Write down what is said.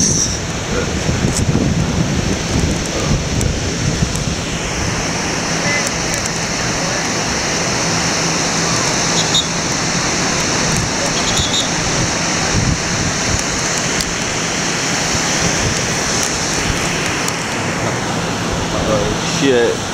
Yes. Oh, shit.